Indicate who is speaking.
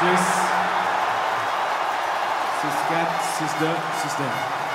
Speaker 1: 6, 6, 4, 6, 2, 6, 9.